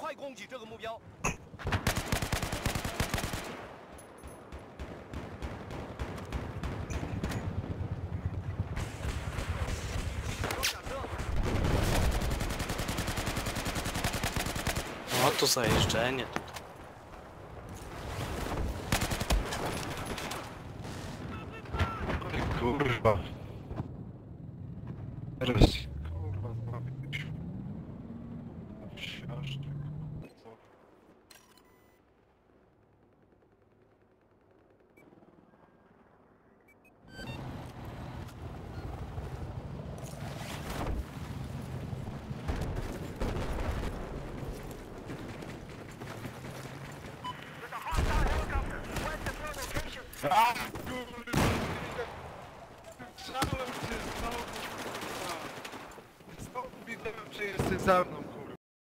快攻击这个目标！装甲车， O, to zajeżdżenie. Ty kurwa. Teraz Wsiaszczyk. Co? A, kurwa! Słyszałem cię znowu! Znowu widziałem, że jesteś za mną,